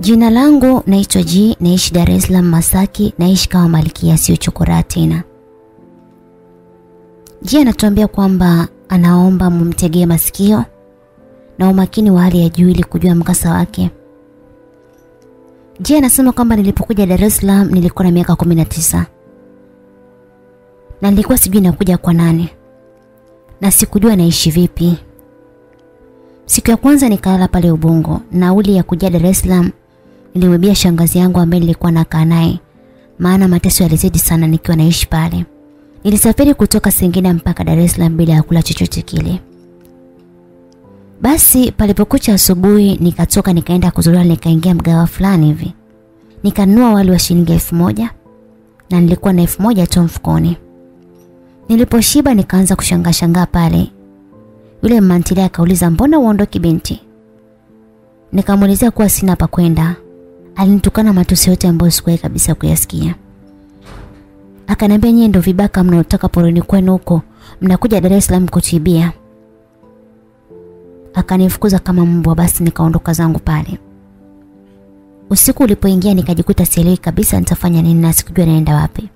Jina langu naitwa G, naishi Dar es Salaam Masaki, naishi kama malkia sio chokora tena. G anatuambia kwamba anaomba mumtegee masikio na umakini wa hali ya juu ili kujua mkasa wake. G anasema kwamba nilipokuja Dar es Salaam nilikuwa na miaka 19. Na nilikuwa sijui nakuja kwa nani. Na sikujua naishi vipi. Siku ya kwanza nikalala pale Ubungo. Nauli ya kuja Dar es Salaam nilimwambia shangazi yangu ambaye nilikuwa nakaa naye. Maana mateso yalizidi sana nikiwa naishi pale. Nilisafiri kutoka Singida mpaka Dar es Salaam bila kula chochote kile. Basi palipokucha asubuhi nikatoka nikaenda kuzurura nikaingia mgawa fulani hivi. nikanua wali wa shilingi elfu moja na nilikuwa na elfu moja tu mfukoni. Niliposhiba nikaanza kushangaa shangaa pale. Yule mmantilia akauliza mbona uondoki binti? Nikamuulizia kuwa sina pa kwenda. Alinitukana matusi yote ambayo sikuwahi kabisa kuyasikia. Akaniambia nyie ndio vibaka mnaotaka porini kwenu huko, mnakuja Dar es Salaam kutibia. Akanifukuza kama mbwa basi nikaondoka zangu pale. Usiku ulipoingia nikajikuta sielewi kabisa nitafanya nini na sikujua naenda wapi.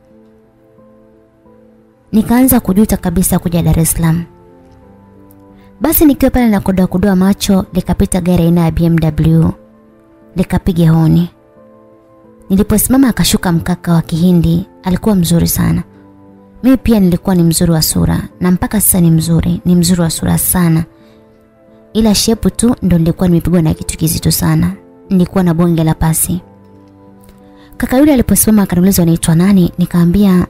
Nikaanza kujuta kabisa kuja Dar es Salaam. Basi nikiwa pale na kodoa kodoa macho likapita gari aina ya BMW. Likapiga honi. Niliposimama akashuka mkaka wa Kihindi, alikuwa mzuri sana. Mimi pia nilikuwa ni mzuri wa sura na mpaka sasa ni mzuri, ni mzuri wa sura sana. Ila shepu tu ndo nilikuwa nimepigwa na kitu kizito sana. Nilikuwa na bonge la pasi. Kaka yule aliposimama akaniuliza naitwa nani? Nikaambia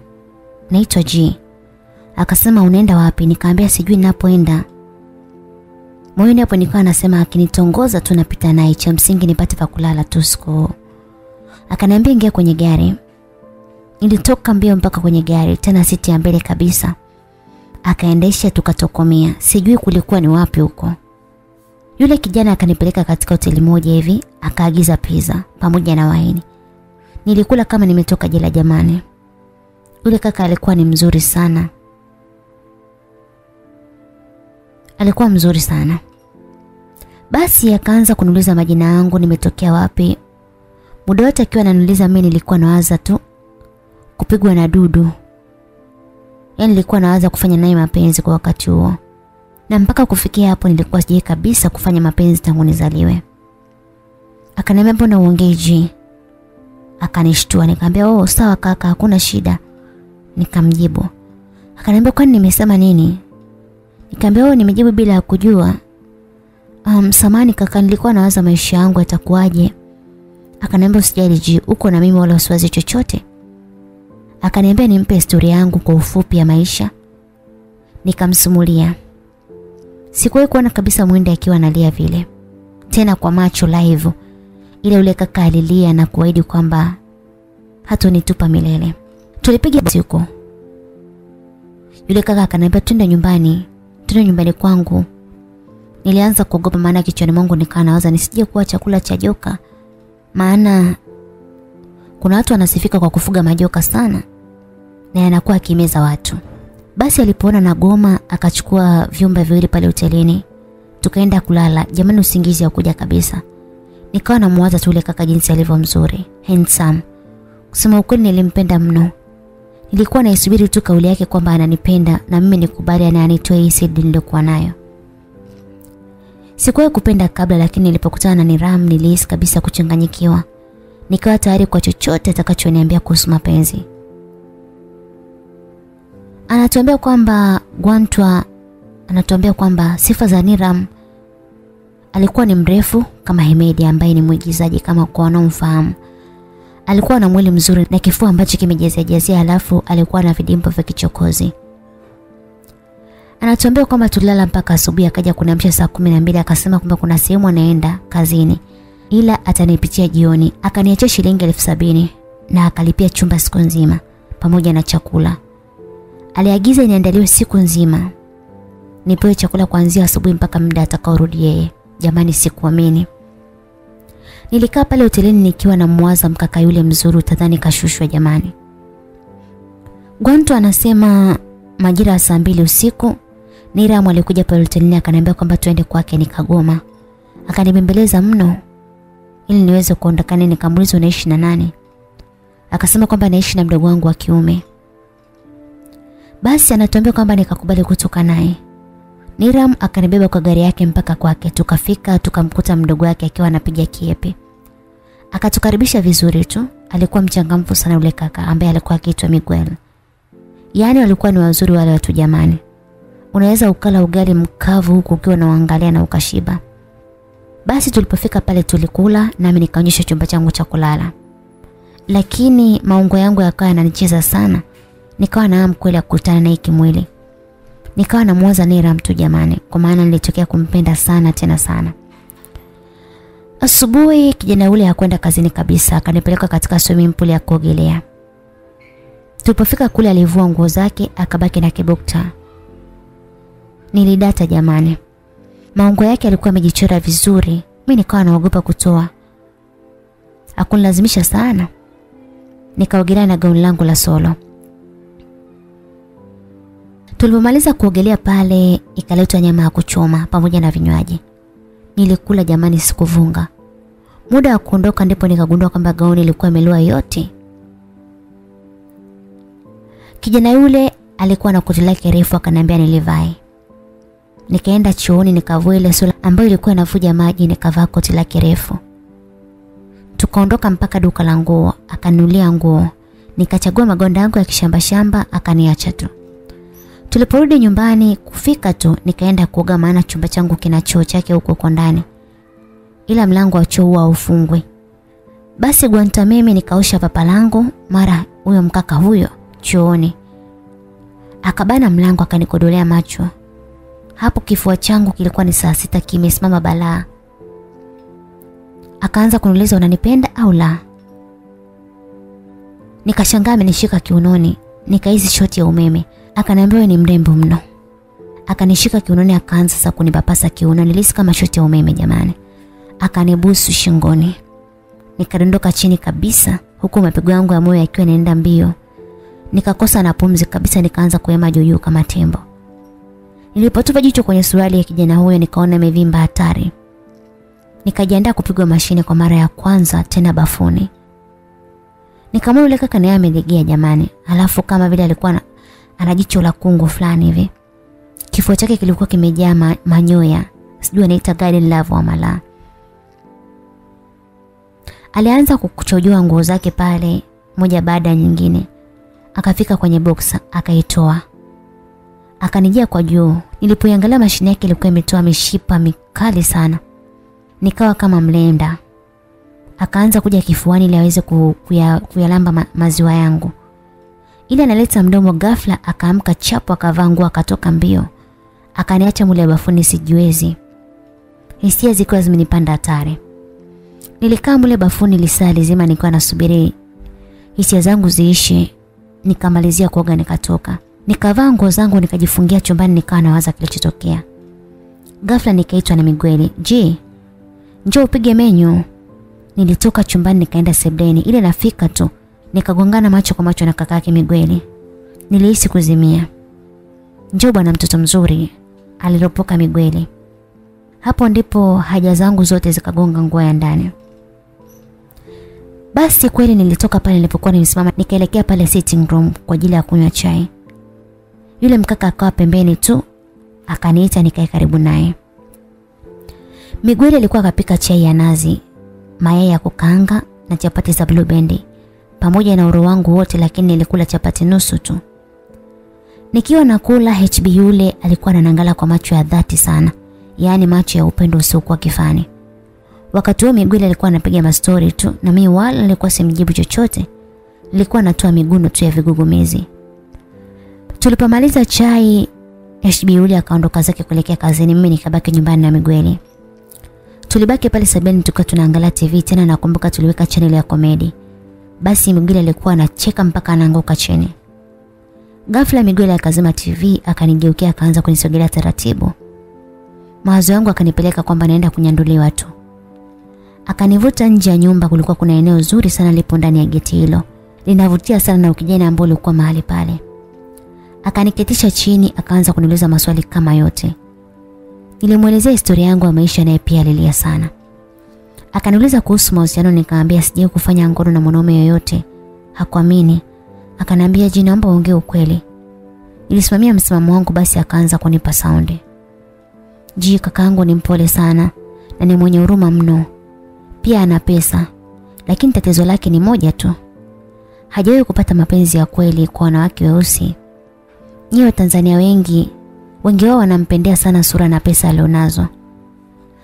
naitwa G. Akasema unaenda wapi? Nikaambia sijui ninapoenda. Moyoni hapo nikawa nasema akinitongoza tu napita naye cha msingi nipate pa kulala tu siku. Akaniambia ingia kwenye gari. Nilitoka mbio mpaka kwenye gari tena siti ya mbele kabisa. Akaendesha tukatokomea. Sijui kulikuwa ni wapi huko. Yule kijana akanipeleka katika hoteli moja hivi, akaagiza pizza pamoja na waini. Nilikula kama nimetoka jela jamani. Yule kaka alikuwa ni mzuri sana. Alikuwa mzuri sana. Basi akaanza kuniuliza majina yangu, nimetokea wapi. Muda wote akiwa ananiuliza mimi nilikuwa nawaza tu kupigwa na dudu. Yaani nilikuwa nawaza kufanya naye mapenzi kwa wakati huo. Na mpaka kufikia hapo nilikuwa sijai kabisa kufanya mapenzi tangu nizaliwe. Akaniambia mbona uongeji? Akanishtua nikamwambia oh sawa kaka hakuna shida. Nikamjibu. Akaniambia kwani nimesema nini? Nikamwambia oh nimejibu bila ya kujua. Um, samani kaka nilikuwa nawaza maisha yangu yatakuwaje. Akaniambia usijali ji uko na mimi wala usiwazi chochote. Akaniambia nimpe historia yangu kwa ufupi ya maisha. Nikamsimulia. Sikuwahi kuona kabisa mwinde akiwa analia vile. Tena kwa macho live. Ile ule kaka alilia na kuahidi kwamba hatonitupa milele. Tulipiga basi. Yule kaka akaniambia twende nyumbani. Twende nyumbani kwangu. Nilianza kuogopa maana kichwani mwangu nikaa nawaza nisije kuwa chakula cha joka. Maana kuna watu wanasifika kwa kufuga majoka sana na yanakuwa akimeza watu. Basi alipoona na goma akachukua vyumba viwili pale hotelini. Tukaenda kulala. Jamani usingizi kuja kabisa. Nikawa namuwaza tu yule kaka jinsi alivyo mzuri, handsome. Kusema ukweli nilimpenda mno. Nilikuwa naisubiri tu kauli yake kwamba ananipenda na mimi nikubali na anitoe hii sidi niliyokuwa nayo. Sikuwahi kupenda kabla lakini nilipokutana na Niram nilihisi kabisa kuchanganyikiwa. Nikawa tayari kwa chochote atakachoniambia kuhusu mapenzi. Anatuambia kwamba Gwantwa anatuambia kwamba sifa za Niram alikuwa ni mrefu kama Hemedi ambaye ni mwigizaji kama kwa wanaomfahamu. Alikuwa na mwili mzuri na kifua ambacho kimejazia jazia alafu alikuwa na vidimpo vya kichokozi. Anatuambia kwamba tulala mpaka asubuhi akaja kuniamsha saa kumi na mbili akasema kwamba kuna sehemu anaenda kazini ila atanipitia jioni. Akaniachia shilingi elfu sabini na akalipia chumba siku nzima pamoja na chakula. Aliagiza niandaliwe siku nzima. Nipewe chakula kuanzia asubuhi mpaka muda atakaorudi yeye. Jamani sikuamini. Nilikaa pale hotelini nikiwa na mwaza mkaka yule mzuri utadhani kashushwa jamani. Gwantu anasema majira ya saa mbili usiku Niram alikuja pale hotelini akaniambia kwamba tuende kwake nikagoma. Akanibembeleza mno. ili niweze kuondokana. Nikamuuliza unaishi na nani? Akasema kwamba naishi na mdogo wangu wa kiume. Basi anatuambia kwamba nikakubali kutoka naye. Niram akanibeba kwa gari yake mpaka kwake. Tukafika tukamkuta mdogo wake akiwa anapiga kiepe. Akatukaribisha vizuri tu. Alikuwa mchangamfu sana yule kaka ambaye alikuwa akiitwa Miguel. Yaani walikuwa ni wazuri wale watu jamani. Unaweza ukala ugali mkavu huku ukiwa unaangalia na ukashiba. Basi tulipofika pale tulikula nami nikaonyesha chumba changu cha kulala. Lakini maungo yangu yakawa yananicheza sana. Nikawa na hamu kweli ya kukutana naye kimwili. Nikawa namwaza Nira mtu jamani, kwa maana nilitokea kumpenda sana tena sana. Asubuhi kijana yule hakwenda kazini kabisa, akanipeleka katika swimming pool ya kuogelea. Tulipofika kule alivua nguo zake, akabaki na kibukta. Nilidata jamani. Maungo yake alikuwa amejichora vizuri. Mimi nikawa naogopa kutoa. Hakunilazimisha sana. Nikaogelea na gauni langu la solo. Tulipomaliza kuogelea pale ikaletwa nyama ya kuchoma pamoja na vinywaji. Nilikula jamani sikuvunga. Muda wa kuondoka ndipo nikagundua kwamba gauni ilikuwa imelua yote. Kijana yule alikuwa na koti lake refu akaniambia nilivae. Nikaenda chooni nikavua ile sura ambayo ilikuwa inavuja maji nikavaa koti lake refu. Tukaondoka mpaka duka la nguo, akanulia nguo. Nikachagua magonda yangu ya kishamba shamba akaniacha tu. Tuliporudi nyumbani kufika tu nikaenda kuoga maana chumba changu kina choo chake huko kwa ndani. Ila mlango wa choo haufungwi. Basi gwanta mimi nikaosha papa langu mara huyo mkaka huyo chooni. Akabana mlango akanikodolea macho. Hapo kifua changu kilikuwa ni saa sita kimesimama balaa. Akaanza kuniuliza unanipenda au la. Nikashangaa amenishika kiunoni, nikaizi shoti ya umeme. Akaniambia ni mrembo mno. Akanishika kiunoni akaanza sasa kunipapasa kiuno. Nilisi kama shoti ya umeme jamani. Akanibusu shingoni. Nikadondoka chini kabisa huku mapigo yangu ya moyo yakiwa yanaenda mbio. Nikakosa na pumzi kabisa nikaanza kuema juu kama tembo. Nilipotupa jicho kwenye suruali ya kijana huyo nikaona imevimba hatari. Nikajiandaa kupigwa mashine kwa mara ya kwanza tena bafuni. Nikamwona yule kaka naye amelegea jamani. Alafu kama vile alikuwa ana jicho la kungu fulani hivi. Kifua chake kilikuwa kimejaa ma, manyoya. Sijui anaita garden love ama la. Alianza kukuchojoa nguo zake pale moja baada ya nyingine. Akafika kwenye boksa akaitoa. Akanijia kwa juu. Nilipoiangalia mashine yake ilikuwa imetoa mishipa mikali sana. Nikawa kama mlenda. Akaanza kuja kifuani ili aweze kuya, kuyalamba ma, maziwa yangu. Ili analeta mdomo ghafla akaamka chapo akavaa nguo akatoka mbio. Akaniacha mule bafuni sijiwezi. Hisia zikiwa zimenipanda hatari. Nilikaa mule bafuni lisaa lizima nikiwa nasubiri hisia zangu ziishi. Nikamalizia kuoga nikatoka. Nikavaa nguo zangu nikajifungia chumbani nikawa nawaza kilichotokea. Ghafla nikaitwa na Migweli. "Je, njoo upige menyu." Nilitoka chumbani nikaenda sebleni. Ile nafika tu nikagongana macho kwa macho na kaka yake Migweli. Nilihisi kuzimia. "Njoo bwana mtoto mzuri." Aliropoka Migweli. Hapo ndipo haja zangu zote zikagonga nguo ya ndani. Basi kweli nilitoka pale nilipokuwa nimesimama nikaelekea pale sitting room kwa ajili ya kunywa chai. Yule mkaka akawa pembeni tu akaniita nikae karibu naye. Migweli alikuwa akapika chai ya nazi, mayai ya kukaanga na chapati za blue band pamoja na uro wangu wote lakini nilikula chapati nusu tu. Nikiwa nakula HB yule alikuwa ananangala kwa macho ya dhati sana, yaani macho ya upendo usiokuwa kifani. Wakati huo Migwili alikuwa anapiga mastori tu na mimi wala nilikuwa simjibu chochote. Nilikuwa natoa miguno tu ya vigugumizi. Tulipomaliza chai, HB yule akaondoka zake kuelekea kazini, mimi nikabaki nyumbani na Migweli. Tulibaki pale sabini tukiwa tunaangalia TV tena nakumbuka tuliweka channel ya komedi. Basi Miguel alikuwa anacheka mpaka anaanguka chini. Ghafla Migweli akazima TV akanigeukia akaanza kunisogelea taratibu. Mawazo yangu akanipeleka kwamba naenda kunyanduliwa tu. Akanivuta nje ya nyumba kulikuwa kuna eneo zuri sana lipo ndani ya geti hilo. Linavutia sana na ukijana ambao ulikuwa mahali pale. Akaniketisha chini akaanza kuniuliza maswali kama yote. Nilimwelezea historia yangu ya maisha naye pia alilia sana. Akaniuliza kuhusu mahusiano nikamwambia sijui kufanya ngono na mwanaume yoyote. Hakuamini. Akaniambia jina naomba uongee ukweli. Nilisimamia msimamo wangu basi akaanza kunipa saundi. Ji kakaangu ni mpole sana na ni mwenye huruma mno. Pia ana pesa. Lakini tatizo lake ni moja tu. Hajawahi kupata mapenzi ya kweli kwa wanawake weusi. Nyewe Tanzania wengi wengi wao wanampendea sana sura na pesa alionazo.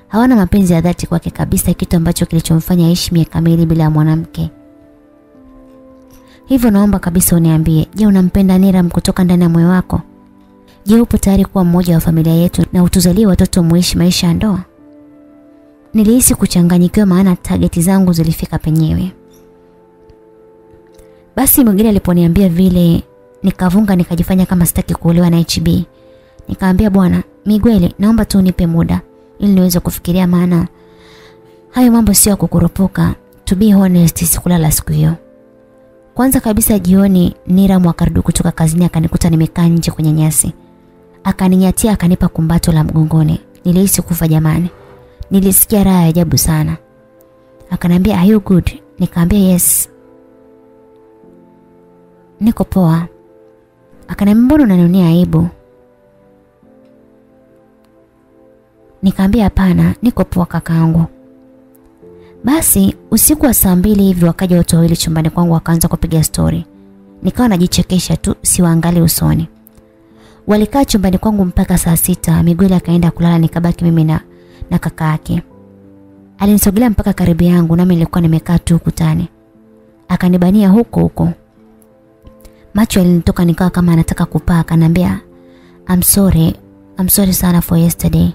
Hawana mapenzi ya dhati kwake kabisa kitu ambacho kilichomfanya aishi miaka miwili bila mwanamke. Hivyo naomba kabisa uniambie, je, unampenda Niram kutoka ndani ya moyo wako? Je, upo tayari kuwa mmoja wa familia yetu na utuzalie watoto muishi maisha ya ndoa? Nilihisi kuchanganyikiwa maana targeti zangu zilifika penyewe. Basi mwingine aliponiambia vile nikavunga nikajifanya kama sitaki kuolewa na HB. Nikaambia bwana, Migwele naomba tu unipe muda ili niweze kufikiria maana hayo mambo sio kukurupuka. To be honest sikulala siku hiyo. Kwanza kabisa jioni Nira mwakarudi kutoka kazini akanikuta nimekaa nje kwenye nyasi. Akaninyatia akanipa kumbato la mgongoni. Nilihisi kufa jamani. Nilisikia raha ya ajabu sana. Akanambia are you good? Nikaambia yes. Niko poa. Akaniambia mbona unanionea aibu? Nikaambia hapana, niko poa kakaangu. Basi usiku wa saa mbili hivi wakaja watu wawili chumbani kwangu wakaanza kupiga stori. Nikawa najichekesha tu siwaangalie usoni. Walikaa chumbani kwangu mpaka saa sita, Migweli akaenda kulala nikabaki mimi na na kaka yake. Alinisogelea mpaka karibu yangu nami nilikuwa nimekaa tu ukutani. Akanibania huko huko. Macho yalinitoka nikawa kama anataka kupaa akanambia I'm sorry. I'm sorry sana for yesterday.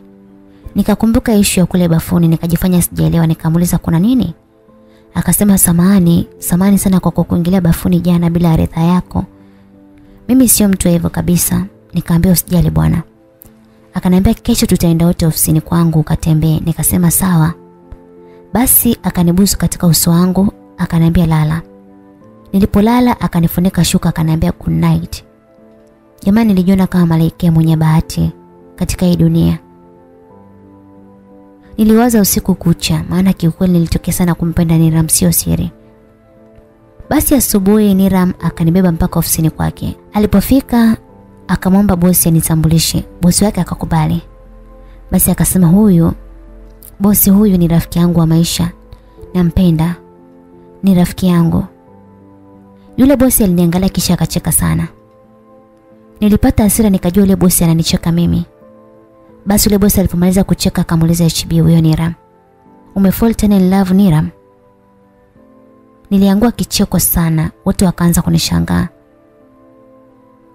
Nikakumbuka ishu ya kule bafuni nikajifanya sijaelewa nikamuliza kuna nini? Akasema samahani, samani sana kwa kukuingilia bafuni jana bila ridha yako. Mimi sio mtu hivyo kabisa. Nikaambia usijali bwana. Akaniambia kesho tutaenda wote ofisini kwangu ukatembee. Nikasema sawa. Basi akanibusu katika uso wangu, akaniambia lala. Nilipolala akanifunika shuka akaniambia good night. Jamani nilijiona kama malaika mwenye bahati katika hii dunia. Niliwaza usiku kucha maana kiukweli nilitokea sana kumpenda Niram sio siri. Basi asubuhi Niram akanibeba mpaka ofisini kwake. Alipofika akamwomba bosi anitambulishe. Bosi wake akakubali. Basi akasema huyu bosi huyu ni rafiki yangu wa maisha. Nampenda. Ni rafiki yangu. Yule bosi aliniangalia kisha akacheka sana. Nilipata hasira nikajua yule bosi ananicheka mimi. Basi yule bosi alipomaliza kucheka akamuuliza HB huyo Nira. Umefall tena in love Nira? Niliangua kicheko sana, wote wakaanza kunishangaa.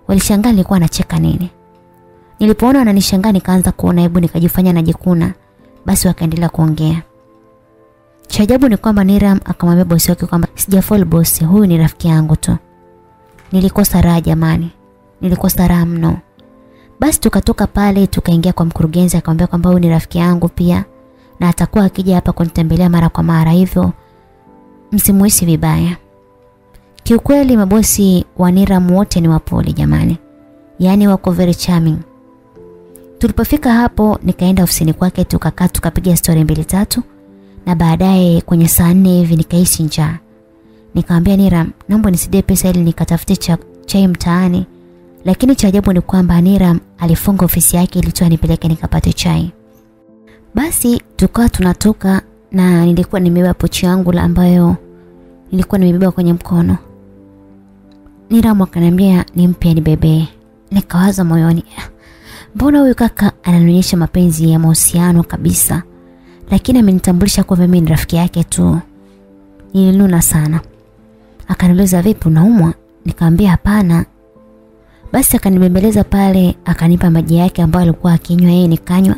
Walishangaa nilikuwa nacheka nini. Nilipoona wananishangaa nikaanza kuona hebu nikajifanya najikuna. Basi wakaendelea kuongea. Cha ajabu ni kwamba Niram akamwambia bosi wake kwamba sijafall bosi, huyu ni rafiki yangu tu. Nilikosa raha jamani. Nilikosa raha mno. Basi tukatoka pale tukaingia kwa mkurugenzi akamwambia kwamba huyu ni rafiki yangu pia na atakuwa akija hapa kunitembelea mara kwa mara hivyo msimuhisi vibaya. Kiukweli mabosi wa Niram wote ni wapole jamani. Yaani wako very charming. Tulipofika hapo nikaenda ofisini kwake tukakaa tukapiga story mbili tatu na baadaye kwenye saa nne hivi nikahisi njaa. Nikamwambia Niram, naomba nisidie pesa ili nikatafute cha, chai mtaani. Lakini cha ajabu ni kwamba Anira alifunga ofisi yake ili tu anipeleke nikapate chai. Basi tukawa tunatoka na nilikuwa nimebeba pochi yangu la ambayo nilikuwa nimebeba kwenye mkono. Niram akaniambia nimpe nibebe. Nikawaza moyoni, mbona huyu kaka ananionyesha mapenzi ya mahusiano kabisa, lakini amenitambulisha kuwa mimi ni rafiki yake tu. Nilinuna sana. Akaniuliza vipi unaumwa? Nikamwambia hapana. Basi akanibembeleza pale, akanipa maji yake ambayo alikuwa akinywa yeye nikanywa.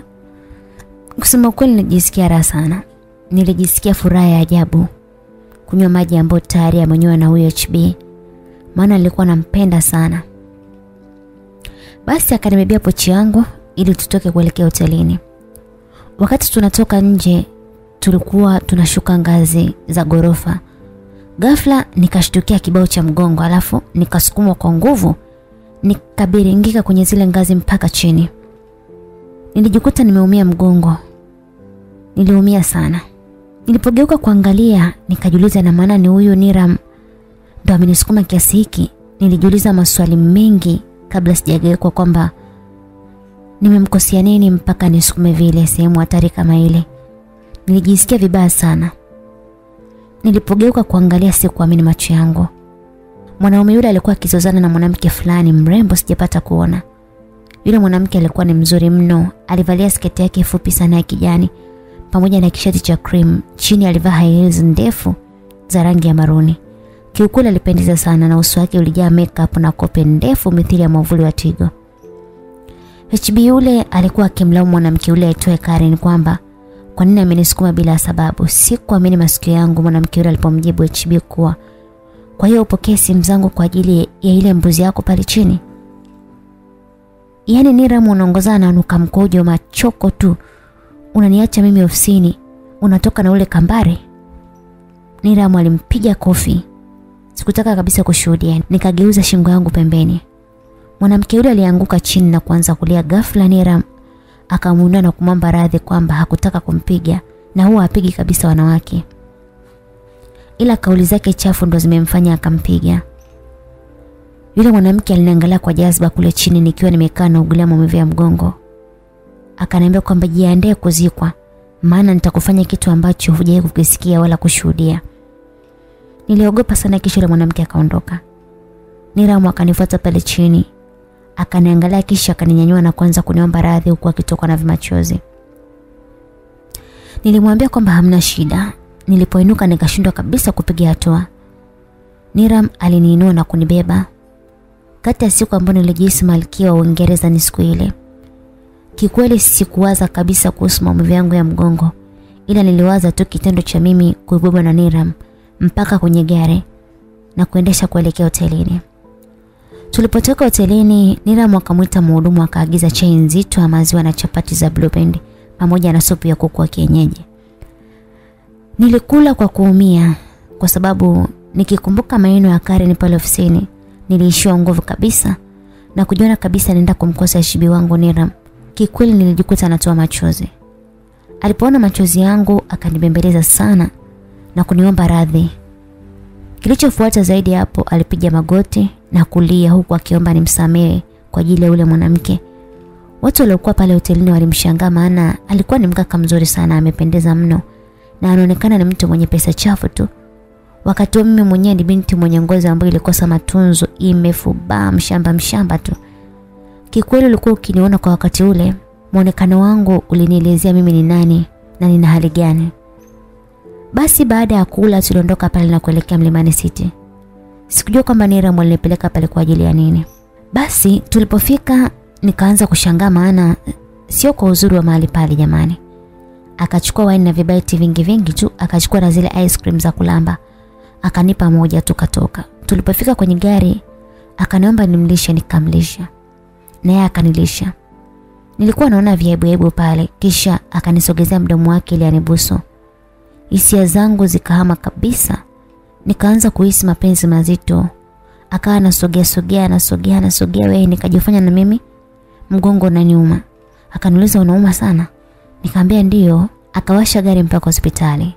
Kusema kweli nilijisikia raha sana. Nilijisikia furaha ya ajabu kunywa maji ambayo tayari amenywa na huyo HB. Maana nilikuwa nampenda sana. Basi akanibebea pochi yangu ili tutoke kuelekea hotelini. Wakati tunatoka nje tulikuwa tunashuka ngazi za gorofa. Ghafla nikashtukia kibao cha mgongo alafu nikasukumwa kwa nguvu nikabiringika kwenye zile ngazi mpaka chini. Nilijikuta nimeumia mgongo. Niliumia sana. Nilipogeuka kuangalia nikajiuliza na maana ni huyu Niram ndo amenisukuma kiasi hiki. Nilijiuliza maswali mengi kabla sijageuka kwamba nimemkosea nini mpaka nisukume vile sehemu hatari kama ile. Nilijisikia vibaya sana. Nilipogeuka kuangalia sikuamini macho yangu. Mwanaume yule alikuwa akizozana na mwanamke fulani mrembo sijapata kuona. Yule mwanamke alikuwa ni mzuri mno, alivalia sketi yake fupi sana ya kijani pamoja na kishati cha cream. Chini alivaa high heels ndefu za rangi ya maruni. Kiukweli alipendeza sana na uso wake ulijaa makeup na kope ndefu mithili ya mwavuli wa tigo. HB yule alikuwa akimlaumu mwanamke yule aitwaye Karen kwamba kwa nini amenisukuma bila sababu. Sikuamini masikio yangu mwanamke yule alipomjibu HB kuwa kwa hiyo upokee simu zangu kwa ajili ya ile mbuzi yako pale chini. Yaani Niram unaongozana na nuka mkojo machoko tu. Unaniacha mimi ofisini. Unatoka na ule kambare. Niram alimpiga kofi. Sikutaka kabisa kushuhudia. Nikageuza shingo yangu pembeni. Mwanamke yule alianguka chini na kuanza kulia ghafla Niram akamuinua na kumwomba radhi kwamba hakutaka kumpiga na huwa apigi kabisa wanawake. Ila kauli zake chafu ndo zimemfanya akampiga. Yule mwanamke aliniangalia kwa jazba kule chini nikiwa nimekaa na ugulia maumivu ya mgongo. Akaniambia kwamba jiandae kuzikwa maana nitakufanya kitu ambacho hujawahi kukisikia wala kushuhudia. Niliogopa sana kisha yule mwanamke akaondoka. Niramu akanifuata pale chini. Akaniangalia kisha akaninyanyua na kuanza kuniomba radhi huku akitoka na vimachozi. Nilimwambia kwamba hamna shida. Nilipoinuka nikashindwa kabisa kupiga hatua. Niram aliniinua na kunibeba. Kati ya siku ambayo nilijihisi malkia wa Uingereza ni siku ile. Kikweli sikuwaza kabisa kuhusu maumivu yangu ya mgongo, ila niliwaza tu kitendo cha mimi kuibeba na Niram mpaka kwenye gari na kuendesha kuelekea hotelini. Tulipotoka hotelini, Niram akamwita mhudumu akaagiza chai nzito ya maziwa na chapati za Blue Band pamoja na supu ya kuku wa kienyeji. Nilikula kwa kuumia kwa sababu nikikumbuka maneno ya Karen pale ofisini, niliishiwa nguvu kabisa na kujiona kabisa nenda kumkosa shibi wangu Niram. Kikweli nilijikuta natoa machozi. Alipoona machozi yangu akanibembeleza sana na kuniomba radhi. Kilichofuata zaidi hapo alipiga magoti na kulia huku akiomba nimsamehe kwa ajili ya ule mwanamke. Watu waliokuwa pale hotelini walimshangaa maana alikuwa ni mkaka mzuri sana, amependeza mno na anaonekana ni mtu mwenye pesa chafu tu. Wakati huo mimi mwenyewe ni binti mwenye ngozi ambayo ilikosa matunzo, imefuba mshamba mshamba tu. Kikweli ulikuwa ukiniona kwa wakati ule, muonekano wangu ulinielezea mimi ni nani na nina hali gani. Basi baada ya kula tuliondoka pale na kuelekea Mlimani City. Sikujua kwamba Nira mwalinipeleka pale kwa ajili ya nini. Basi tulipofika nikaanza kushangaa maana sio kwa uzuri wa mahali pale jamani. Akachukua wine na vibaiti vingi vingi tu, akachukua na zile ice cream za kulamba. Akanipa moja tukatoka. Tulipofika kwenye gari akaniomba nimlishe nikamlisha. Naye akanilisha. Nilikuwa naona viaibu pale kisha akanisogezea mdomo wake ili anibusu. Hisia zangu zikahama kabisa. Nikaanza kuhisi mapenzi mazito. Akawa anasogea sogea anasogea anasogea wewe nikajifanya na mimi mgongo na nyuma. Akaniuliza unauma sana? Nikamwambia ndiyo, akawasha gari mpaka hospitali.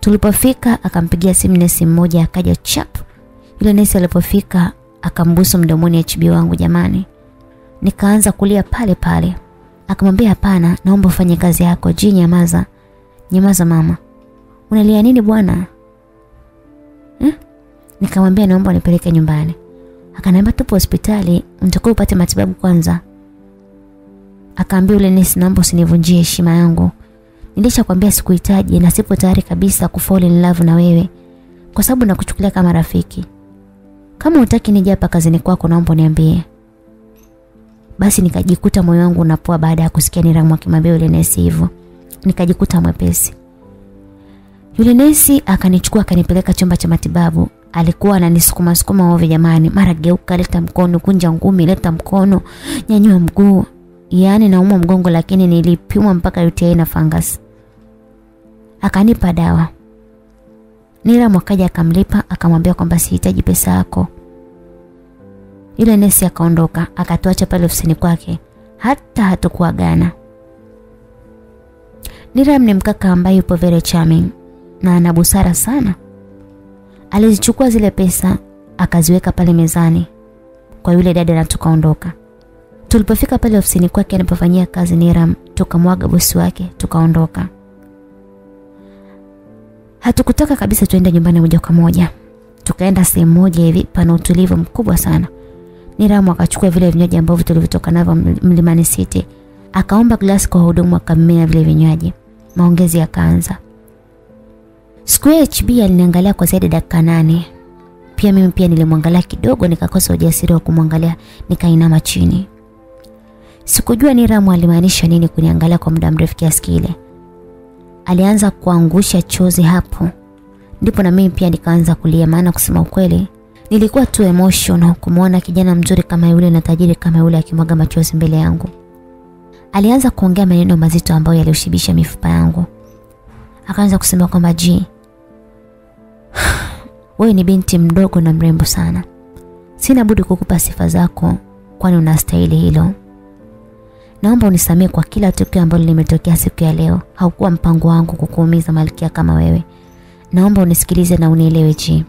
Tulipofika akampigia simu nesi mmoja akaja chap. Yule nesi alipofika akambusu mdomoni HB wangu jamani. Nikaanza kulia pale pale. Akamwambia hapana, naomba ufanye kazi yako. Ji nyamaza. Nyamaza mama. Unalia nini bwana? Eh? Nikamwambia naomba nipeleke nyumbani. Akaniambia tupo hospitali, unatakiwa upate matibabu kwanza. Akaambia yule nesi naomba usinivunjie heshima yangu. Nilishakwambia sikuhitaji na sipo tayari kabisa kufall in love na wewe kwa sababu nakuchukulia kama rafiki. Kama hutaki nije hapa kazini kwako naomba niambie. Basi nikajikuta moyo wangu unapoa baada ya kusikia Niramu akimwambia yule nesi hivyo. Nikajikuta mwepesi. Yule nesi akanichukua akanipeleka chumba cha matibabu. Alikuwa ananisukuma sukuma ovyo jamani, mara geuka, leta mkono, kunja ngumi, leta mkono, nyanyua mguu. Yaani naumwa mgongo lakini nilipimwa mpaka UTI na fungus. Akanipa dawa. Nila mwakaja akamlipa akamwambia kwamba sihitaji pesa yako. Yule nesi akaondoka, akatuacha pale ofisini kwake. Hata hatukuagana. Niram ni mkaka ambaye yupo very charming. na ana busara sana. Alizichukua zile pesa akaziweka pale mezani kwa yule dada na tukaondoka. Tulipofika pale ofisini kwake anapofanyia kazi Niram, tukamwaga bosi wake tukaondoka. Hatukutaka kabisa tuende nyumbani moja kwa moja. Tukaenda sehemu moja hivi pana utulivu mkubwa sana. Niram akachukua vile vinywaji ambavyo tulivyotoka navyo Mlimani City. Akaomba glasi kwa hudumu akamimina vile vinywaji. Maongezi yakaanza. Siku ya HB aliniangalia kwa zaidi dakika nane. Pia mimi pia nilimwangalia kidogo nikakosa ujasiri wa kumwangalia nikainama chini. Sikujua Niram alimaanisha nini kuniangalia kwa muda mrefu kiasi kile. Alianza kuangusha chozi hapo. Ndipo na mimi pia nikaanza kulia maana kusema ukweli nilikuwa tu emotional kumwona kijana mzuri kama yule na tajiri kama yule akimwaga machozi mbele yangu. Alianza kuongea maneno mazito ambayo yalioshibisha mifupa yangu. Akaanza kusema kwamba ji wewe ni binti mdogo na mrembo sana. Sina budi kukupa sifa zako kwani unastahili hilo. Naomba unisamee kwa kila tukio ambalo limetokea siku ya leo. Haukuwa mpango wangu kukuumiza malkia kama wewe. Naomba unisikilize na unielewe ji.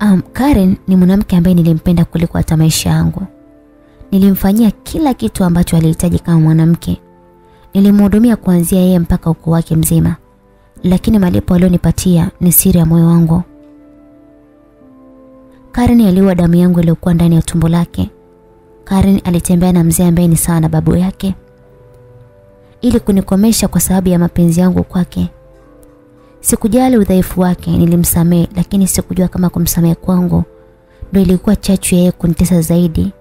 Um, Karen ni mwanamke ambaye nilimpenda kuliko hata maisha yangu. Nilimfanyia kila kitu ambacho alihitaji kama mwanamke. Nilimhudumia kuanzia yeye mpaka ukoo wake mzima. Lakini malipo alionipatia ni siri ya moyo wangu. Karen aliua damu yangu iliyokuwa ndani ya tumbo lake. Karen alitembea na mzee ambaye ni sawa na babu yake ili kunikomesha kwa sababu ya mapenzi yangu kwake. Sikujali udhaifu wake, nilimsamehe lakini sikujua kama kumsamehe kwangu ndio ilikuwa chachu yeye kunitesa zaidi.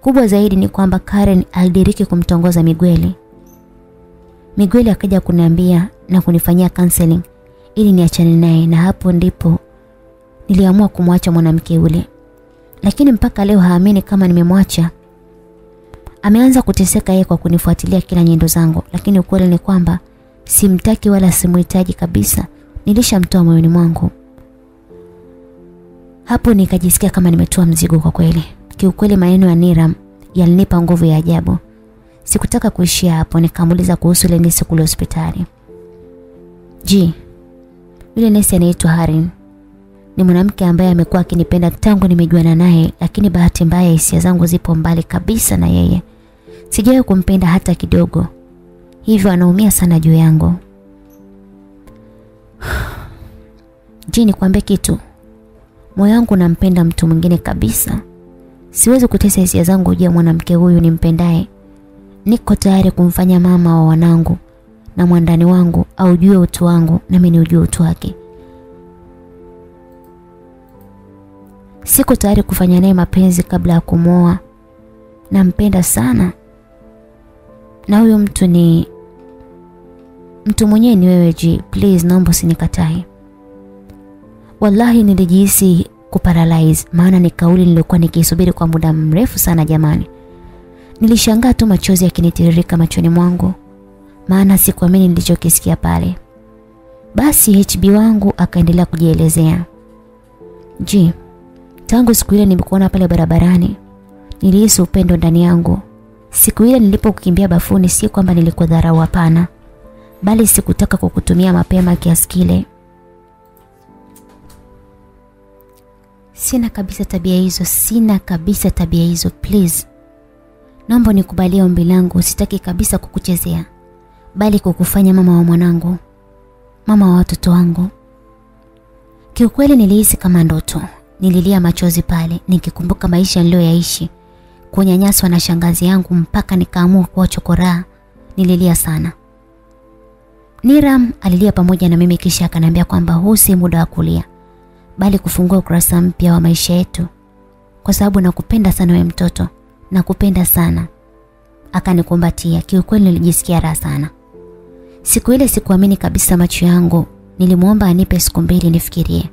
Kubwa zaidi ni kwamba Karen alidiriki kumtongoza Migweli. Migweli akaja kuniambia na kunifanyia counseling ili niachane naye na hapo ndipo niliamua kumwacha mwanamke yule. Lakini mpaka leo haamini kama nimemwacha. Ameanza kuteseka yeye kwa kunifuatilia kila nyendo zangu, lakini ukweli ni kwamba simtaki wala simuhitaji kabisa. Nilishamtoa moyoni mwangu. Hapo nikajisikia kama nimetoa mzigo kwa kweli. Kiukweli maneno ya Niram yalinipa nguvu ya ajabu. Sikutaka kuishia hapo, nikamuliza kuhusu ile nesi kule hospitali. Ji, yule nesi anaitwa Harin. Ni mwanamke ambaye amekuwa akinipenda tangu nimejuana naye, lakini bahati mbaya hisia zangu zipo mbali kabisa na yeye. Sijawahi kumpenda hata kidogo. Hivyo anaumia sana juu yangu. Je, nikwambie kitu? Moyo wangu nampenda mtu mwingine kabisa. Siwezi kutesa hisia zangu juu ya mwanamke huyu nimpendaye. Niko tayari kumfanya mama wa wanangu na mwandani wangu aujue utu wangu na mimi niujue utu wake. Siko tayari kufanya naye mapenzi kabla ya kumoa. Nampenda sana. Na huyo mtu ni mtu mwenyewe ni wewe Ji. Please naomba usinikatae. Wallahi nilijihisi kuparalyze maana ni kauli niliyokuwa nikisubiri kwa muda mrefu sana jamani. Nilishangaa tu machozi yakinitiririka machoni mwangu maana sikuamini nilichokisikia pale. Basi HB wangu akaendelea kujielezea. Ji, tangu siku ile nimekuona pale barabarani, nilihisi upendo ndani yangu. Siku ile nilipokukimbia bafuni si kwamba nilikudharau hapana, bali sikutaka kukutumia mapema kiasi kile. Sina kabisa tabia hizo, sina kabisa tabia hizo please. Naomba nikubalie ombi langu, sitaki kabisa kukuchezea, bali kukufanya mama wa mwanangu, mama wa watoto wangu. Kiukweli nilihisi kama ndoto. Nililia machozi pale nikikumbuka maisha niliyoyaishi, kunyanyaswa na shangazi yangu mpaka nikaamua kuwa chokoraa. Nililia sana. Niram alilia pamoja na mimi kisha akaniambia kwamba huu si muda wa kulia, bali kufungua ukurasa mpya wa maisha yetu. Kwa sababu nakupenda sana wewe mtoto, nakupenda sana. Akanikumbatia. Kiukweli nilijisikia raha sana. Siku ile sikuamini kabisa macho yangu. Nilimwomba anipe siku mbili nifikirie.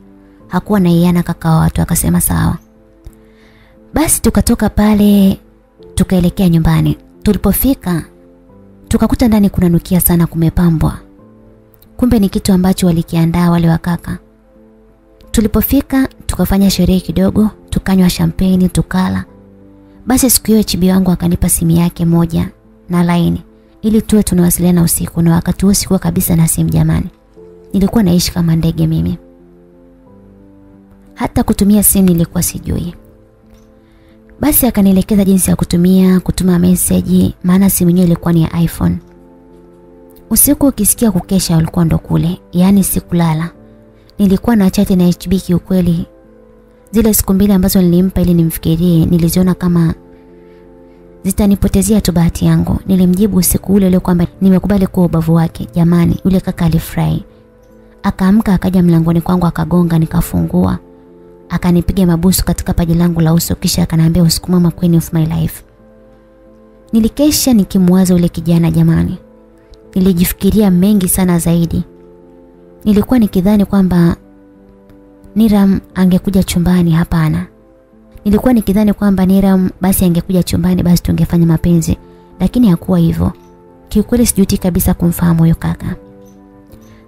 Hakuwa na iana kaka wa watu akasema sawa. Basi tukatoka pale tukaelekea nyumbani. Tulipofika tukakuta ndani kunanukia sana kumepambwa. Kumbe ni kitu ambacho walikiandaa wale wakaka. Tulipofika tukafanya sherehe kidogo, tukanywa champagne, tukala. Basi siku hiyo chibi wangu akanipa simu yake moja na laini ili tuwe tunawasiliana usiku na wakati huo sikuwa kabisa na simu jamani. Nilikuwa naishi kama ndege mimi. Hata kutumia simu nilikuwa sijui. Basi akanielekeza jinsi ya kutumia, kutuma message, maana simu yenyewe ilikuwa ni ya iPhone. Usiku ukisikia kukesha ulikuwa ndo kule, yaani sikulala. Nilikuwa na chati na HB kiukweli. Zile siku mbili ambazo nilimpa ili nimfikirie, niliziona kama zitanipotezea tu bahati yangu. Nilimjibu usiku ule ule kwamba nimekubali kuwa ubavu wake. Jamani, yule kaka alifurahi. Akaamka akaja mlangoni kwangu akagonga nikafungua. Akanipiga mabusu katika paji langu la uso kisha akaniambia usiku mama queen of my life. Nilikesha nikimwaza ule kijana jamani. Nilijifikiria mengi sana zaidi. Nilikuwa nikidhani kwamba Niram angekuja chumbani hapana. Nilikuwa nikidhani kwamba Niram basi angekuja chumbani basi tungefanya mapenzi, lakini hakuwa hivyo. Kiukweli sijuti kabisa kumfahamu huyo kaka.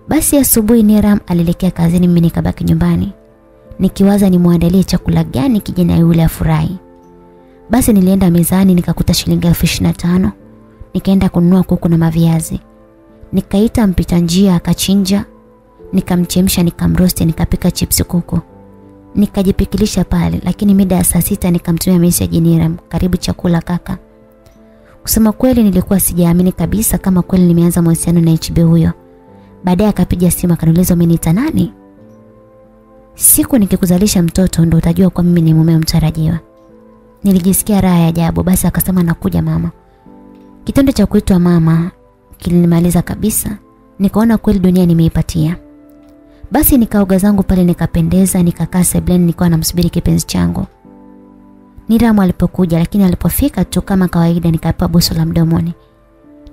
Basi asubuhi Niram alielekea kazini, mimi nikabaki nyumbani. Nikiwaza nimwandalie chakula gani kijana yule afurahi. Basi nilienda mezani nikakuta shilingi elfu tano. Nikaenda kununua kuku na maviazi. Nikaita mpita njia akachinja, nikamchemsha, nikamrosti, nikapika chips kuku. Nikajipikilisha pale, lakini mida ya saa sita nikamtumia message Niram, karibu chakula kaka. Kusema kweli nilikuwa sijaamini kabisa kama kweli nimeanza mahusiano na HB huyo. Baadaye akapiga simu akaniuliza umeniita nani? Siku nikikuzalisha mtoto ndo utajua kwa mimi ni mume mtarajiwa. Nilijisikia raha ya ajabu basi akasema nakuja mama. Kitendo cha kuitwa mama kilinimaliza kabisa. Nikaona kweli dunia nimeipatia. Basi nikaoga zangu pale nikapendeza nikakaa sebleni nikawa namsubiri kipenzi changu. Niramu alipokuja lakini alipofika tu kama kawaida nikapewa busu la mdomoni.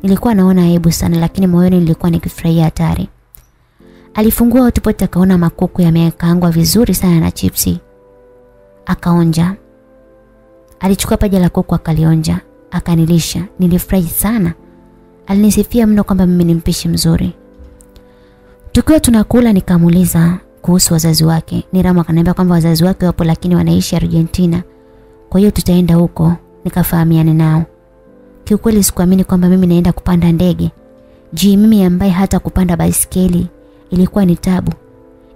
Nilikuwa naona aibu sana lakini moyoni nilikuwa nikifurahia hatari. Alifungua hotpot akaona makuku yamekaangwa vizuri sana na chipsi. Akaonja. Alichukua paja la kuku akalionja, akanilisha. Nilifurahi sana. Alinisifia mno kwamba mimi ni mpishi mzuri. Tukiwa tunakula nikamuliza kuhusu wazazi wake. Niramu akaniambia kwamba wazazi wake wapo lakini wanaishi Argentina. Kwa hiyo tutaenda huko nikafahamiane nao. Kiukweli sikuamini kwamba mimi naenda kupanda ndege. Ji mimi ambaye hata kupanda baisikeli ilikuwa ni tabu.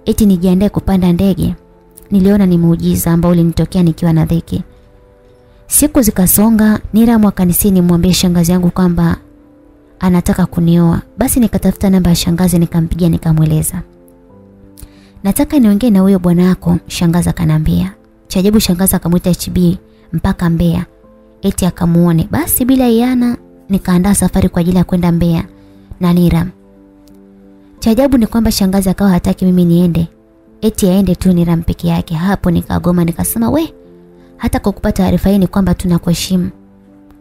Eti nijiandae kupanda ndege. Niliona ni muujiza ambao ulinitokea nikiwa na dhiki. Siku zikasonga, Nira mwakanisini nimwambie shangazi yangu kwamba anataka kunioa. Basi nikatafuta namba ya shangazi nikampigia nikamweleza. Nataka niongee na huyo bwana wako, shangazi akanambia. Chajabu shangazi akamwita HB mpaka Mbeya. Eti akamuone. Basi bila iana nikaandaa safari kwa ajili ya kwenda Mbeya na Niram. Chajabu ni kwamba shangazi akawa hataki mimi niende. Eti aende tu ni Ram peke yake. Hapo nikagoma nikasema we hata kwa kupata taarifa hii ni kwamba tunakuheshimu.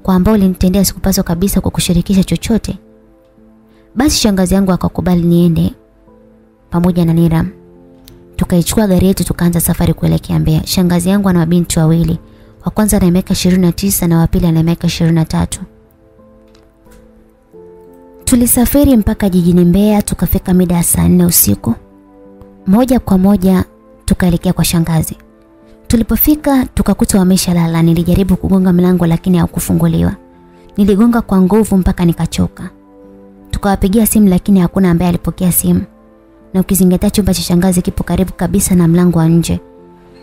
Kwa ambao ulinitendea sikupaswa kabisa kwa kushirikisha chochote. Basi shangazi yangu akakubali niende pamoja na Niram. Tukaichukua gari yetu tukaanza safari kuelekea Mbeya. Shangazi yangu ana mabinti wawili. Wa kwanza ana miaka 29 na wa pili ana miaka 23. Tulisafiri mpaka jijini Mbeya tukafika mida ya saa nne usiku. Moja kwa moja tukaelekea kwa shangazi. Tulipofika tukakuta wameshalala. Nilijaribu kugonga mlango lakini haukufunguliwa. Niligonga kwa nguvu mpaka nikachoka. Tukawapigia simu lakini hakuna ambaye alipokea simu. Na ukizingatia chumba cha shangazi kipo karibu kabisa na mlango wa nje.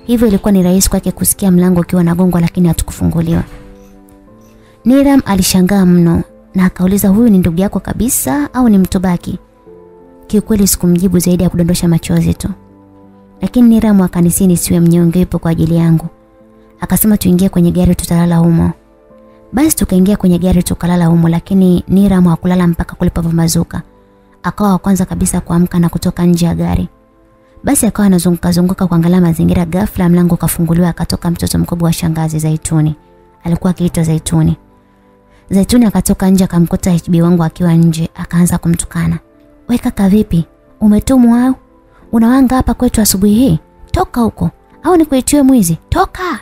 Hivyo ilikuwa ni rahisi kwake kusikia mlango ukiwa nagongwa lakini hatukufunguliwa. Niram alishangaa mno na akauliza huyu ni ndugu yako kabisa au ni mtobaki? Kiukweli sikumjibu zaidi ya kudondosha machozi tu. Lakini Niramu akanisini siwe mnyonge ipo kwa ajili yangu. Akasema tuingie kwenye gari tutalala humo. Basi tukaingia kwenye gari tukalala humo lakini Niramu hakulala mpaka kulipopambazuka. Akawa wa kwanza kabisa kuamka na kutoka nje ya gari. Basi akawa anazunguka zunguka kuangalia mazingira ghafla mlango ukafunguliwa akatoka mtoto mkubwa wa shangazi Zaituni. Alikuwa akiitwa Zaituni. Zaituni akatoka nje akamkuta HB wangu akiwa nje akaanza kumtukana. "We kaka vipi? Umetumwa au? Unawanga hapa kwetu asubuhi hii? Toka huko. Au nikuitiwe mwizi? Toka."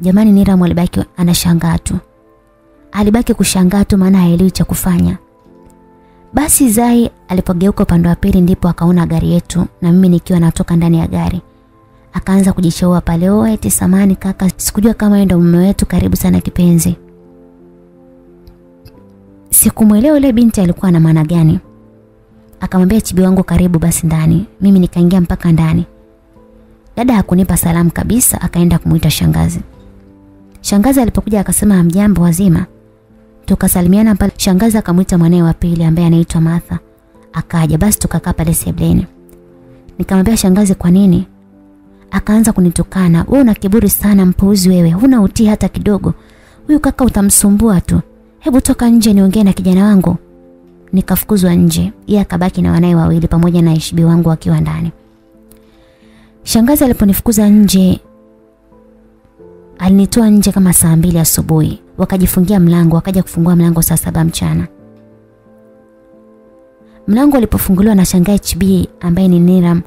Jamani Niram alibaki anashangaa tu. Alibaki kushangaa tu maana haelewi cha kufanya. Basi Zai alipogeuka upande wa pili ndipo akaona gari yetu na mimi nikiwa natoka ndani ya gari. Akaanza kujishaua pale, "Oh, eti samani kaka, sikujua kama yeye ndo mume wetu, karibu sana kipenzi." Sikumwelewa yule binti alikuwa na maana gani. Akamwambia chibi wangu karibu basi ndani. Mimi nikaingia mpaka ndani. Dada hakunipa salamu kabisa, akaenda kumuita shangazi. Shangazi alipokuja akasema hamjambo wazima. Tukasalimiana pale. Shangazi akamuita mwanae wa pili ambaye anaitwa Martha. Akaja basi tukakaa pale sebleni. Nikamwambia shangazi kwa nini? Akaanza kunitukana. Wewe una kiburi sana mpuuzi wewe. Huna utii hata kidogo. Huyu kaka utamsumbua tu. Hebu toka nje niongee na kijana wangu. Nikafukuzwa nje. Yeye akabaki na wanae wawili pamoja na ishibi wangu wakiwa ndani. Shangazi aliponifukuza nje alinitoa nje kama saa mbili asubuhi. Wakajifungia mlango, wakaja kufungua mlango saa saba mchana. Mlango ulipofunguliwa na shangae HB ambaye ni Niram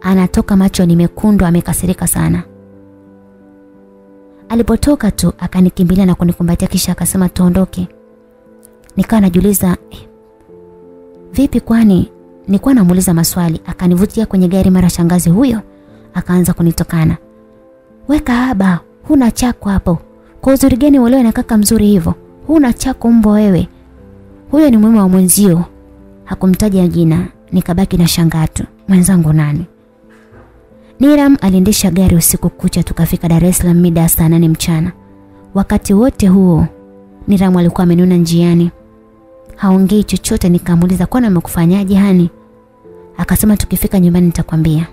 anatoka macho ni mekundu amekasirika sana. Alipotoka tu akanikimbilia na kunikumbatia kisha akasema tuondoke. Nikawa najiuliza eh, vipi kwani nilikuwa namuuliza maswali akanivutia kwenye gari mara shangazi huyo akaanza kunitokana. Weka haba, huna chako hapo. Kwa uzuri gani uolewe na kaka mzuri hivyo? Huna chako mbo wewe. Huyo ni mume wa mwenzio. Hakumtaja jina, nikabaki na shangatu. Mwenzangu nani? Niram aliendesha gari usiku kucha tukafika Dar es Salaam mida saa nane mchana. Wakati wote huo Niram alikuwa amenuna njiani. Haongei chochote nikamuuliza kwani amekufanyaje hani? Akasema tukifika nyumbani nitakwambia.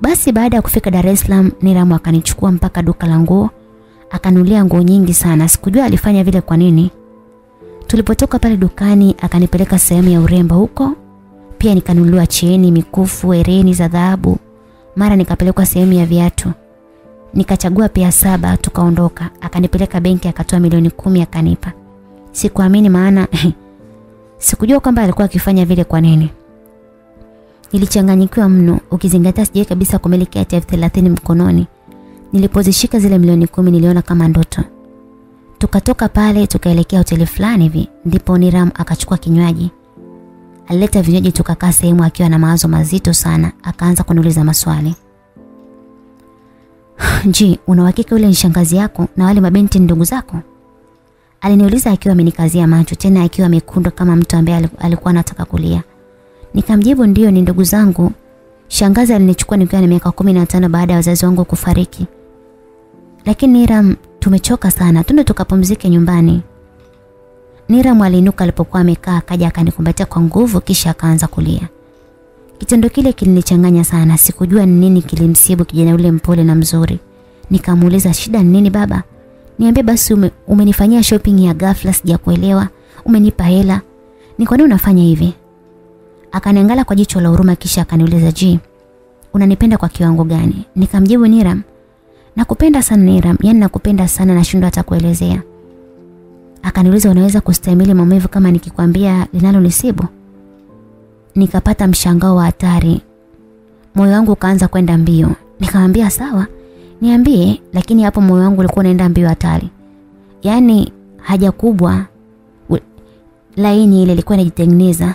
Basi baada ya kufika Dar es Salaam Niram akanichukua mpaka duka la nguo. Akanulia nguo nyingi sana. Sikujua alifanya vile kwa nini. Tulipotoka pale dukani akanipeleka sehemu ya urembo huko. Pia nikanunuliwa cheni, mikufu, hereni za dhahabu. Mara nikapelekwa sehemu ya viatu. Nikachagua pia saba tukaondoka. Akanipeleka benki akatoa milioni kumi akanipa. Sikuamini maana sikujua kwamba alikuwa akifanya vile kwa nini. Nilichanganyikiwa mno ukizingatia sije kabisa kumiliki hata elfu thelathini mkononi. Nilipozishika zile milioni kumi niliona kama ndoto. Tukatoka pale tukaelekea hoteli fulani hivi ndipo Niram akachukua kinywaji. Alileta vinywaji tukakaa sehemu akiwa na mawazo mazito sana akaanza kuniuliza maswali. ji una uhakika yule ni shangazi yako na wale mabinti ndugu zako? Aliniuliza akiwa amenikazia macho tena akiwa mekundu kama mtu ambaye alikuwa anataka kulia. Nikamjibu ndiyo ni ndugu zangu. Shangazi alinichukua nikiwa na miaka kumi na tano baada ya wazazi wangu kufariki. Lakini Niram tumechoka sana, twende tukapumzike nyumbani. Niram aliinuka alipokuwa amekaa kaja akanikumbatia kwa nguvu kisha akaanza kulia. Kitendo kile kilinichanganya sana, sikujua ni nini kilimsibu kijana yule mpole na mzuri. Nikamuuliza shida ni nini baba? Niambie basi ume, umenifanyia shopping ya ghafla sijakuelewa. Umenipa hela. Ni kwa nini unafanya hivi? Akaniangalia kwa jicho la huruma kisha akaniuliza, "Je, unanipenda kwa kiwango gani?" Nikamjibu Niram, "Nakupenda sana Niram, yani nakupenda sana nashindwa hata kuelezea." Akaniuliza, "Unaweza kustahimili maumivu kama nikikwambia linalonisibu?" Nikapata mshangao wa hatari. Moyo wangu ukaanza kwenda mbio. Nikamwambia, "Sawa, niambie." Lakini hapo moyo wangu ulikuwa unaenda mbio hatari. Yaani haja kubwa laini ile ilikuwa inajitengeneza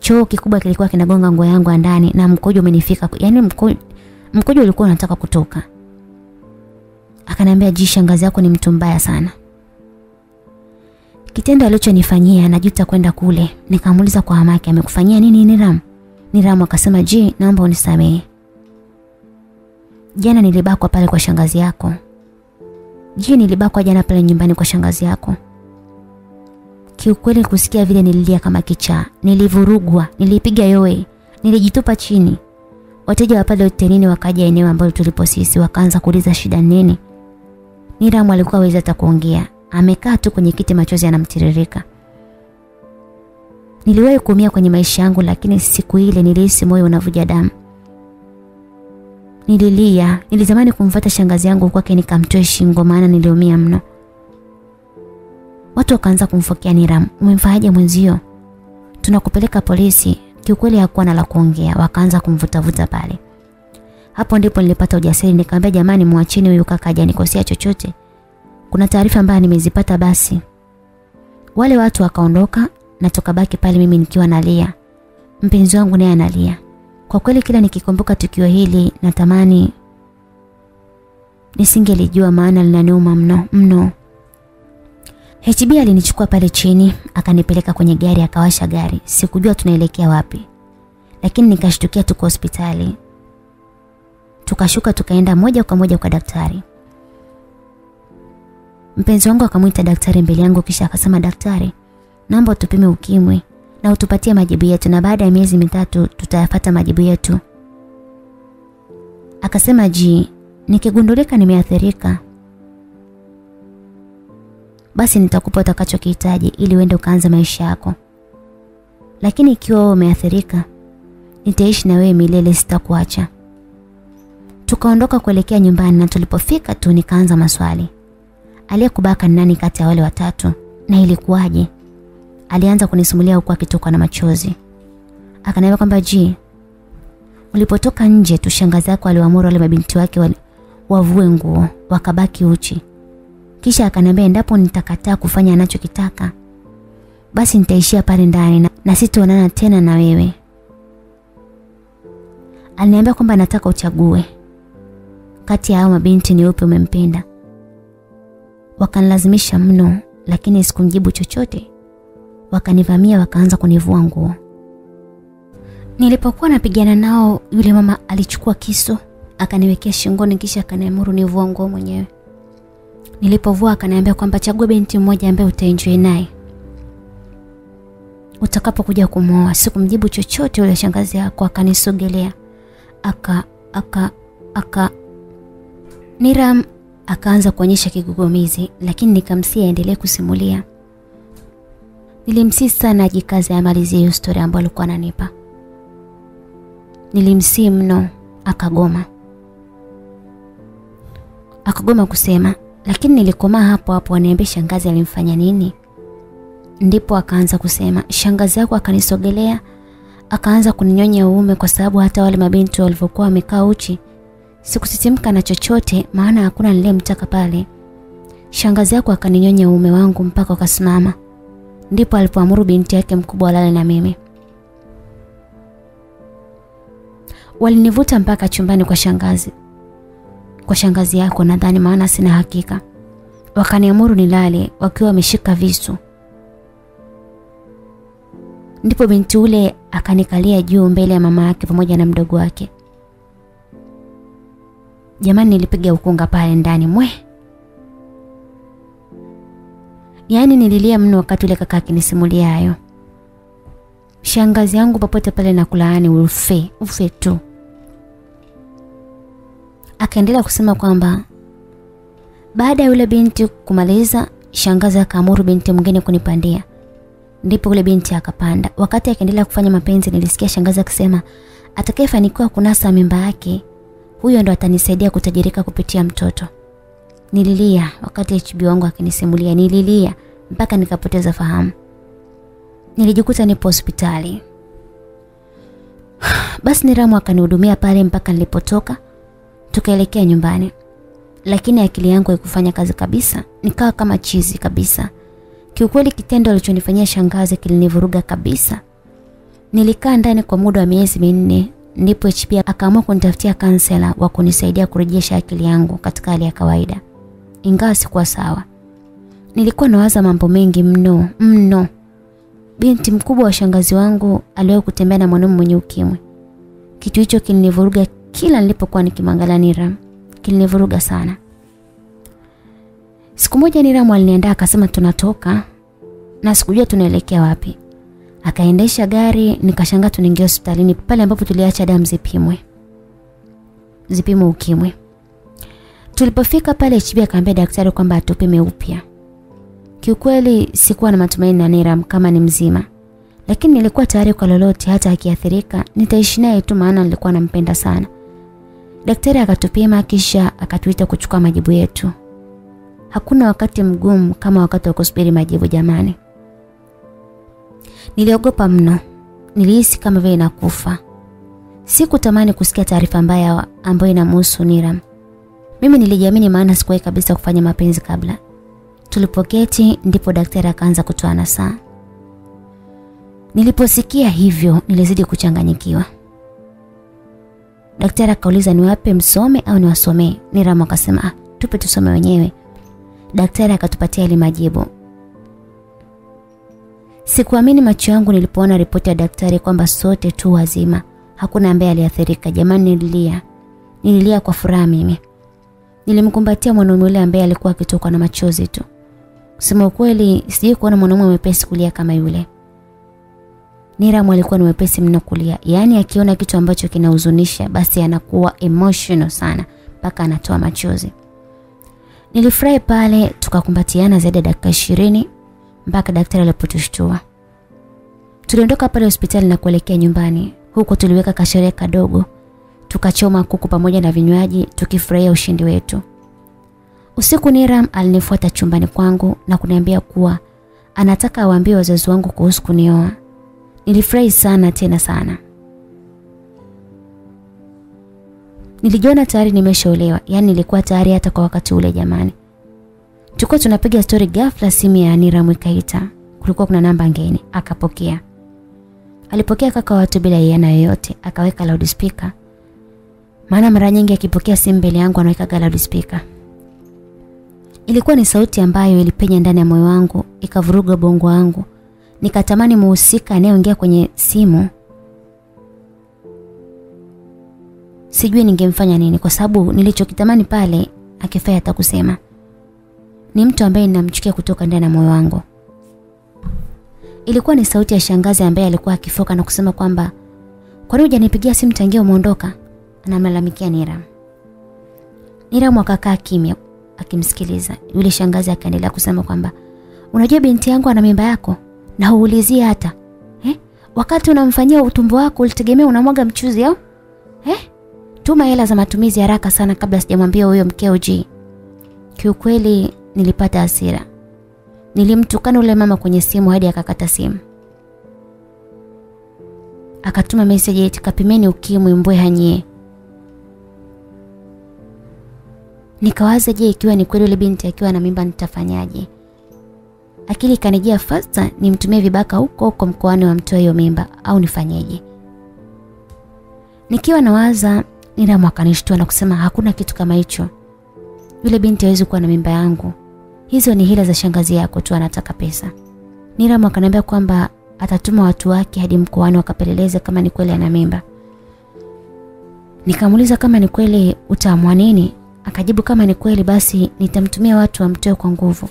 choo kikubwa kilikuwa kinagonga nguo yangu ya ndani na mkojo umenifika yani mkojo, ulikuwa unataka kutoka akaniambia ji shangazi yako ni mtu mbaya sana kitendo alichonifanyia najuta kwenda kule. Nikamuuliza kwa hamaki amekufanyia nini Niram Niram akasema ji naomba unisamehe. Jana nilibakwa pale kwa shangazi yako. Ji nilibakwa jana pale nyumbani kwa shangazi yako. Kiukweli kusikia vile nililia kama kichaa, nilivurugwa, nilipiga yowe, nilijitupa chini. Wateja wa pale hotelini wakaja eneo ambalo tulipo sisi wakaanza kuuliza shida nini. Niram alikuwa hawezi hata kuongea, amekaa tu kwenye kiti machozi yanamtiririka. Niliwahi kuumia kwenye maisha yangu lakini siku ile nilihisi moyo unavuja damu. Nililia, nilizamani kumfuata shangazi yangu kwake nikamtoe shingo maana niliumia mno. Watu wakaanza kumfokea Niram, umemfahaje mwenzio? Tunakupeleka polisi. Kiukweli hakuwa na la kuongea, wakaanza kumvuta-vuta pale. Hapo ndipo nilipata ujasiri nikamwambia jamani muacheni huyu kaka hajanikosea chochote. Kuna taarifa ambayo nimezipata basi. Wale watu wakaondoka na tukabaki pale mimi nikiwa nalia. Mpenzi wangu naye analia. Kwa kweli kila nikikumbuka tukio hili natamani nisingelijua maana linaniuma mno mno. HB alinichukua pale chini, akanipeleka kwenye gari, akawasha gari. Sikujua tunaelekea wapi. Lakini nikashtukia tuko hospitali. Tukashuka tukaenda moja kwa moja kwa daktari. Mpenzi wangu akamwita daktari mbele yangu kisha akasema daktari, naomba utupime ukimwi na utupatie majibu yetu na baada ya miezi mitatu tutayafata majibu yetu. Akasema ji, nikigundulika nimeathirika basi nitakupa utakachokihitaji ili uende ukaanza maisha yako. Lakini ikiwa wewe umeathirika, nitaishi na wewe milele sitakuacha. Tukaondoka kuelekea nyumbani na tulipofika tu nikaanza maswali. Aliyekubaka ni nani kati ya wale watatu na ilikuwaje? Alianza kunisumulia huku akitoka na machozi. Akaniambia kwamba ji, ulipotoka nje tu shangazi yako aliwaamuru wale mabinti wake wavue nguo wakabaki uchi. Kisha akaniambia endapo nitakataa kufanya anachokitaka basi nitaishia pale ndani na, na sitaonana tena na wewe. Aliniambia kwamba nataka uchague kati ya hao mabinti ni upi umempenda. Wakanilazimisha mno lakini sikumjibu chochote. Wakanivamia wakaanza kunivua nguo. Nilipokuwa napigana nao yule mama alichukua kisu akaniwekea shingoni kisha akaniamuru nivua nguo mwenyewe. Nilipovua akaniambia kwamba chagua binti mmoja ambaye utaenjoy naye. Utakapokuja kumwoa, sikumjibu chochote yule shangazi yako akanisogelea. Aka aka aka Niram akaanza kuonyesha kigugumizi lakini nikamsia aendelee kusimulia. Nilimsii sana ajikaze amalizie hiyo story ambayo alikuwa ananipa. Nilimsii mno akagoma. Akagoma kusema lakini nilikomaa hapo hapo aniambie shangazi alimfanya nini? Ndipo akaanza kusema shangazi yako akanisogelea akaanza kuninyonya uume kwa sababu hata wale mabinti walivyokuwa wamekaa uchi sikusisimka na chochote maana hakuna nilemtaka pale. Shangazi yako akaninyonya uume wangu mpaka akasimama. Ndipo alipoamuru binti yake mkubwa alale na mimi. Walinivuta mpaka chumbani kwa shangazi kwa shangazi yako nadhani maana sina hakika. Wakaniamuru nilale wakiwa wameshika visu. Ndipo binti ule akanikalia juu mbele ya mama yake pamoja na mdogo wake. Jamani nilipiga ukunga pale ndani mwe. Yaani nililia mno wakati ule kaka akinisimulia hayo. Shangazi yangu popote pale na kulaani ufe, ufe tu. Akaendelea kusema kwamba baada ya yule binti kumaliza, shangazi akaamuru binti mwingine kunipandia. Ndipo yule binti akapanda. Wakati akaendelea kufanya mapenzi, nilisikia shangazi akisema atakayefanikiwa kunasa mimba yake, huyo ndo atanisaidia kutajirika kupitia mtoto. Nililia wakati HB wangu akinisimulia, nililia mpaka nikapoteza fahamu. Nilijikuta nipo hospitali. Basi Niramu akanihudumia pale mpaka nilipotoka tukaelekea nyumbani. Lakini akili yangu haikufanya kazi kabisa, nikawa kama chizi kabisa. Kiukweli kitendo alichonifanyia shangazi kilinivuruga kabisa. Nilikaa ndani kwa muda wa miezi minne, ndipo HP akaamua kunitafutia kansela wa kunisaidia kurejesha akili yangu katika hali ya kawaida. Ingawa sikuwa sawa. Nilikuwa nawaza mambo mengi mno, mno. Binti mkubwa wa shangazi wangu aliwahi kutembea na mwanamume mwenye ukimwi. Kitu hicho kilinivuruga kila nilipokuwa nikimwangalia Niram. Kilinivuruga sana. Siku moja Niram aliniandaa akasema tunatoka na sikujua tunaelekea wapi. Akaendesha gari nikashangaa tunaingia hospitalini pale ambapo tuliacha damu zipimwe. Zipimwe ukimwe Tulipofika pale HB akaambia daktari kwamba atupime upya. Kiukweli sikuwa na matumaini na Niram kama ni mzima. Lakini nilikuwa tayari kwa lolote hata akiathirika nitaishi naye tu maana nilikuwa nampenda sana. Daktari akatupima kisha akatuita kuchukua majibu yetu. Hakuna wakati mgumu kama wakati wa kusubiri majibu jamani. Niliogopa mno. Nilihisi kama vile nakufa. Sikutamani kusikia taarifa mbaya ambayo inamhusu Niram. Mimi nilijiamini maana sikuwahi kabisa kufanya mapenzi kabla. Tulipoketi ndipo daktari akaanza kutoa nasaa. Niliposikia hivyo nilizidi kuchanganyikiwa. Daktari akauliza niwape msome au niwasomee. Niram akasema ah, tupe tusome wenyewe. Daktari akatupatia ile majibu. Sikuamini macho yangu nilipoona ripoti ya daktari kwamba sote tu wazima. Hakuna ambaye aliathirika. Jamani nililia. Nililia kwa furaha mimi. Nilimkumbatia mwanaume yule ambaye alikuwa akitokwa na machozi tu. Kusema ukweli, sijui kuona mwanaume mwepesi kulia kama yule. Niram alikuwa ni mwepesi mno kulia. Yaani akiona kitu ambacho kinahuzunisha basi anakuwa emotional sana mpaka anatoa machozi. Nilifurahi pale tukakumbatiana zaidi ya dakika ishirini mpaka daktari alipotushtua. Tuliondoka pale hospitali na kuelekea nyumbani. Huko tuliweka kasherehe kadogo. Tukachoma kuku pamoja na vinywaji tukifurahia ushindi wetu. Usiku Niram alinifuata chumbani kwangu na kuniambia kuwa anataka awaambie wazazi wangu kuhusu kunioa. Nilifurahi sana tena sana. Nilijiona tayari nimeshaolewa, yani nilikuwa tayari hata kwa wakati ule jamani. Tulikuwa tunapiga story ghafla simu ya Niram ikaita. Kulikuwa kuna namba ngeni, akapokea. Alipokea kaka watu bila yana yoyote, akaweka loudspeaker. Maana mara nyingi akipokea simu mbele yangu anaweka loudspeaker. Ilikuwa ni sauti ambayo ilipenya ndani ya moyo wangu, ikavuruga bongo wangu. Nikatamani muhusika anayeongea kwenye simu. Sijui ningemfanya nini kwa sababu nilichokitamani pale akifaya hata kusema. Ni mtu ambaye ninamchukia kutoka ndani ya moyo wangu. Ilikuwa ni sauti ya shangazi ambaye alikuwa akifoka na kusema kwamba kwa nini hujanipigia simu tangia umeondoka? Anamlalamikia Niram. Niram akakaa kimya akimsikiliza. Yule shangazi akaendelea kusema kwamba unajua binti yangu ana mimba yako na huulizie hata. Eh? Wakati unamfanyia utumbo wako ulitegemea unamwaga mchuzi au? Eh? Tuma hela za matumizi haraka sana kabla sijamwambia huyo mkeo ji. Kiukweli nilipata hasira. Nilimtukana ule mama kwenye simu hadi akakata simu. Akatuma message eti kapimeni ukimwi mbwe hanyie. Nikawaza je ikiwa ni kweli yule binti akiwa na mimba nitafanyaje? Akili kanijia fasta nimtumie vibaka huko huko mkoani wa mtoa hiyo mimba au nifanyeje? Nikiwa nawaza Niram mwakanishtua na kusema hakuna kitu kama hicho. Yule binti hawezi kuwa na mimba yangu. Hizo ni hila za shangazi yako tu anataka pesa. Niram akaniambia kwamba atatuma watu wake hadi mkoani wakapeleleze kama ni kweli ana mimba. Nikamuuliza kama ni kweli utaamua nini? Akajibu kama ni kweli basi nitamtumia watu wamtoe kwa nguvu.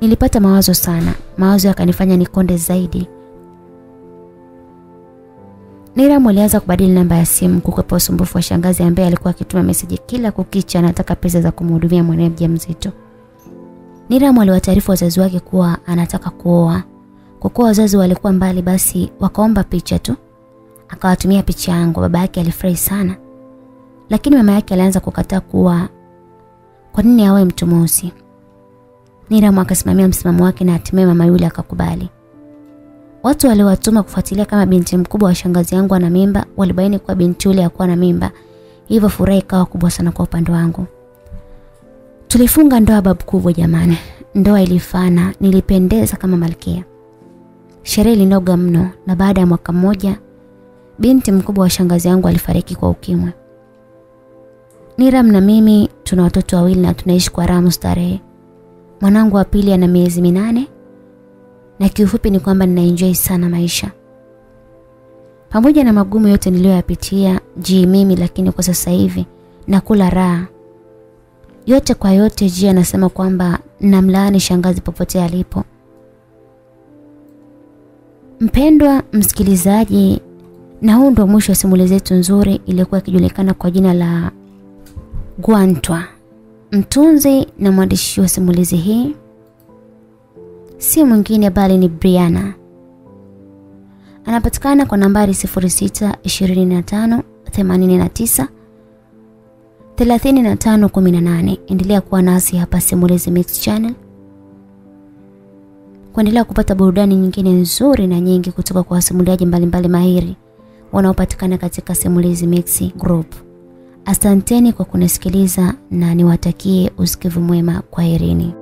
Nilipata mawazo sana. Mawazo yakanifanya nikonde zaidi. Niram alianza kubadili namba ya simu kukwepa usumbufu wa shangazi ambaye alikuwa akituma meseji kila kukicha anataka pesa za kumhudumia mwanae mjamzito. Niram aliwataarifu wazazi wake kuwa anataka kuoa. Kwa kuwa wazazi walikuwa mbali basi wakaomba picha tu. Akawatumia picha yangu. Baba yake alifurahi sana. Lakini mama yake alianza kukataa kuwa kwa nini awe mtu mweusi. Niram akasimamia msimamo wake na hatimaye mama yule akakubali. Watu waliowatuma kufuatilia kama binti mkubwa wa shangazi yangu ana mimba walibaini kuwa binti yule hakuwa na mimba. Hivyo furaha ikawa kubwa sana kwa upande wangu. Tulifunga ndoa babu kubwa jamani. Ndoa ilifana, nilipendeza kama malkia. Sherehe ilinoga mno na baada ya mwaka mmoja binti mkubwa wa shangazi yangu alifariki kwa ukimwi. Niram na mimi tuna watoto wawili na tunaishi kwa raha starehe. Mwanangu wa pili ana miezi minane na kiufupi ni kwamba ninaenjoy sana maisha. Pamoja na magumu yote niliyoyapitia ji mimi lakini kwa sasa hivi nakula raha. Yote kwa yote ji anasema kwamba namlaani shangazi popote alipo. Mpendwa msikilizaji, na huu ndo mwisho wa simulizi yetu nzuri iliyokuwa ikijulikana kwa jina la Gwantwa. Mtunzi na mwandishi wa simulizi hii si mwingine bali ni Briana. Anapatikana kwa nambari 0625 89 3518. Endelea kuwa nasi hapa Simulizi Mix Channel. Kuendelea kupata burudani nyingine nzuri na nyingi kutoka kwa wasimuliaji mbalimbali mahiri wanaopatikana katika Simulizi Mix Group. Asanteni kwa kunisikiliza na niwatakie usikivu mwema. Kwaherini.